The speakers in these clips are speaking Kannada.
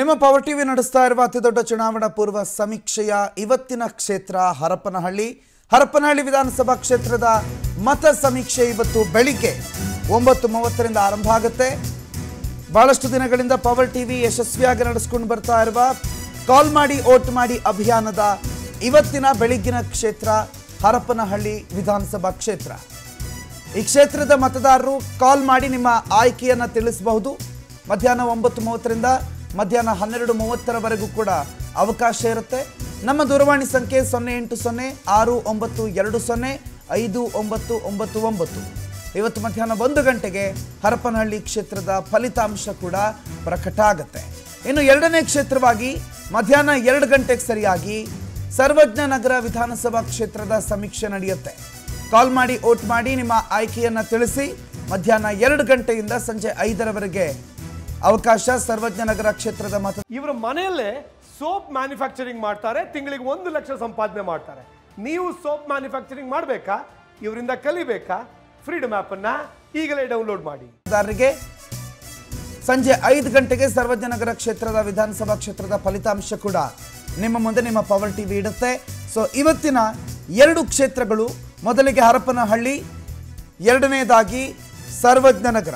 ನಿಮ್ಮ ಪವರ್ ಟಿವಿ ನಡೆಸ್ತಾ ಇರುವ ಅತಿದೊಡ್ಡ ಚುನಾವಣಾ ಪೂರ್ವ ಸಮೀಕ್ಷೆಯ ಇವತ್ತಿನ ಕ್ಷೇತ್ರ ಹರಪನಹಳ್ಳಿ. ಹರಪನಹಳ್ಳಿ ವಿಧಾನಸಭಾ ಕ್ಷೇತ್ರದ ಮತ ಸಮೀಕ್ಷೆ ಇವತ್ತು ಬೆಳಿಗ್ಗೆ ಒಂಬತ್ತು ಮೂವತ್ತರಿಂದ ಆರಂಭ ಆಗುತ್ತೆ. ಬಹಳಷ್ಟು ದಿನಗಳಿಂದ ಪವರ್ ಟಿವಿ ಯಶಸ್ವಿಯಾಗಿ ನಡೆಸ್ಕೊಂಡು ಬರ್ತಾ ಇರುವ ಕಾಲ್ ಮಾಡಿ, ಓಟ್ ಮಾಡಿ ಅಭಿಯಾನದ ಇವತ್ತಿನ ಬೆಳಿಗ್ಗಿನ ಕ್ಷೇತ್ರ ಹರಪನಹಳ್ಳಿ ವಿಧಾನಸಭಾ ಕ್ಷೇತ್ರ. ಈ ಕ್ಷೇತ್ರದ ಮತದಾರರು ಕಾಲ್ ಮಾಡಿ ನಿಮ್ಮ ಆಯ್ಕೆಯನ್ನು ತಿಳಿಸಬಹುದು. ಮಧ್ಯಾಹ್ನ ಒಂಬತ್ತು ಮೂವತ್ತರಿಂದ ಮಧ್ಯಾಹ್ನ ಹನ್ನೆರಡು ಮೂವತ್ತರವರೆಗೂ ಕೂಡ ಅವಕಾಶ ಇರುತ್ತೆ. ನಮ್ಮ ದೂರವಾಣಿ ಸಂಖ್ಯೆ ಸೊನ್ನೆ ಎಂಟು ಸೊನ್ನೆ ಆರು ಒಂಬತ್ತು ಎರಡು ಸೊನ್ನೆ ಐದು ಒಂಬತ್ತು ಒಂಬತ್ತು ಒಂಬತ್ತು. ಇವತ್ತು ಮಧ್ಯಾಹ್ನ ಒಂದು ಗಂಟೆಗೆ ಹರಪನಹಳ್ಳಿ ಕ್ಷೇತ್ರದ ಫಲಿತಾಂಶ ಕೂಡ ಪ್ರಕಟ ಆಗುತ್ತೆ. ಇನ್ನು ಎರಡನೇ ಕ್ಷೇತ್ರವಾಗಿ ಮಧ್ಯಾಹ್ನ ಎರಡು ಗಂಟೆಗೆ ಸರಿಯಾಗಿ ಸರ್ವಜ್ಞ ನಗರ ವಿಧಾನಸಭಾ ಕ್ಷೇತ್ರದ ಸಮೀಕ್ಷೆ ನಡೆಯುತ್ತೆ. ಕಾಲ್ ಮಾಡಿ ಓಟ್ ಮಾಡಿ ನಿಮ್ಮ ಆಯ್ಕೆಯನ್ನು ತಿಳಿಸಿ ಮಧ್ಯಾಹ್ನ ಎರಡು ಗಂಟೆಯಿಂದ ಸಂಜೆ ಐದರವರೆಗೆ ಅವಕಾಶ ಸರ್ವಜ್ಞ ನಗರ ಕ್ಷೇತ್ರದ ಮತ ಇವರ ಮನೆಯಲ್ಲೇ ಸೋಪ್ ಮ್ಯಾನುಫ್ಯಾಕ್ಚರಿಂಗ್ ಮಾಡ್ತಾರೆ ತಿಂಗಳಿಗೆ ಒಂದು ಲಕ್ಷ ಸಂಪಾದನೆ ಮಾಡ್ತಾರೆ. ನೀವು ಸೋಪ್ ಮ್ಯಾನುಫ್ಯಾಕ್ಚರಿಂಗ್ ಮಾಡಬೇಕಾ? ಇವರಿಂದ ಕಲಿಬೇಕಾ? ಫ್ರೀಡಮ್ ಅನ್ನ ಈಗಲೇ ಡೌನ್ಲೋಡ್ ಮಾಡಿ. ಮತದಾರರಿಗೆ ಸಂಜೆ ಐದು ಗಂಟೆಗೆ ಸರ್ವಜ್ಞ ನಗರ ಕ್ಷೇತ್ರದ ವಿಧಾನಸಭಾ ಕ್ಷೇತ್ರದ ಫಲಿತಾಂಶ ಕೂಡ ನಿಮ್ಮ ಮುಂದೆ ನಿಮ್ಮ ಪವರ್ ಟಿವಿ ಇಡುತ್ತೆ. ಸೊ ಇವತ್ತಿನ ಎರಡು ಕ್ಷೇತ್ರಗಳು ಮೊದಲಿಗೆ ಹರಪನಹಳ್ಳಿ ಎರಡನೇದಾಗಿ ಸರ್ವಜ್ಞ ನಗರ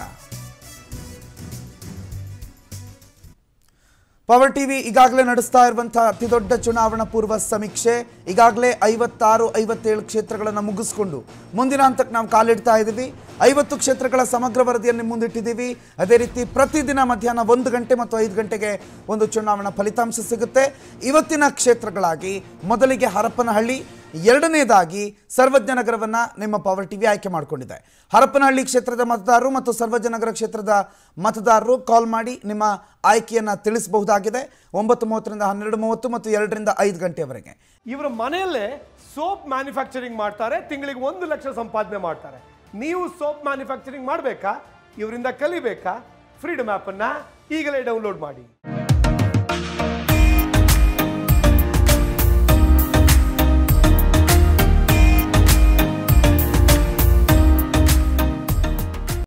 ಪವರ್ ಟಿವಿ ಈಗಾಗಲೇ ನಡೆಸ್ತಾ ಇರುವಂತಹ ಅತಿದೊಡ್ಡ ಚುನಾವಣಾ ಪೂರ್ವ ಸಮೀಕ್ಷೆ, ಈಗಾಗಲೇ ಐವತ್ತಾರು, ಐವತ್ತೇಳು ಕ್ಷೇತ್ರಗಳನ್ನು ಮುಗಿಸ್ಕೊಂಡು ಮುಂದಿನ ಹಂತಕ್ಕೆ ನಾವು ಕಾಲಿಡ್ತಾ ಇದ್ದೀವಿ. ಐವತ್ತು ಕ್ಷೇತ್ರಗಳ ಸಮಗ್ರ ವರದಿಯನ್ನು ಮುಂದಿಟ್ಟಿದ್ದೀವಿ. ಅದೇ ರೀತಿ ಪ್ರತಿದಿನ ಮಧ್ಯಾಹ್ನ ಒಂದು ಗಂಟೆ ಮತ್ತು ಐದು ಗಂಟೆಗೆ ಒಂದು ಚುನಾವಣಾ ಫಲಿತಾಂಶ ಸಿಗುತ್ತೆ. ಇವತ್ತಿನ ಕ್ಷೇತ್ರಗಳಾಗಿ ಮೊದಲಿಗೆ ಹರಪನಹಳ್ಳಿ ಎರಡನೇದಾಗಿ ಸರ್ವಜ್ಞ ನಗರವನ್ನು ನಿಮ್ಮ ಪವರ್ ಟಿವಿ ಆಯ್ಕೆ ಮಾಡಿಕೊಂಡಿದೆ. ಹರಪನಹಳ್ಳಿ ಕ್ಷೇತ್ರದ ಮತದಾರರು ಮತ್ತು ಸರ್ವಜ್ಞ ನಗರ ಕ್ಷೇತ್ರದ ಮತದಾರರು ಕಾಲ್ ಮಾಡಿ ನಿಮ್ಮ ಆಯ್ಕೆಯನ್ನು ತಿಳಿಸಬಹುದಾಗಿದೆ. ಒಂಬತ್ತು ಮೂವತ್ತರಿಂದ ಹನ್ನೆರಡು, ಮೂವತ್ತು ಮತ್ತು ಎರಡರಿಂದ ಐದು ಗಂಟೆಯವರೆಗೆ. ಇವರು ಮನೆಯಲ್ಲೇ ಸೋಪ್ ಮ್ಯಾನುಫ್ಯಾಕ್ಚರಿಂಗ್ ಮಾಡ್ತಾರೆ, ತಿಂಗಳಿಗೆ ಒಂದು ಲಕ್ಷ ಸಂಪಾದನೆ ಮಾಡ್ತಾರೆ. ನೀವು ಸೋಪ್ ಮ್ಯಾನುಫ್ಯಾಕ್ಚರಿಂಗ್ ಮಾಡಬೇಕಾ? ಇವರಿಂದ ಕಲಿಬೇಕಾ? ಫ್ರೀಡಮ್ ಆ್ಯಪನ್ನು ಈಗಲೇ ಡೌನ್ಲೋಡ್ ಮಾಡಿ.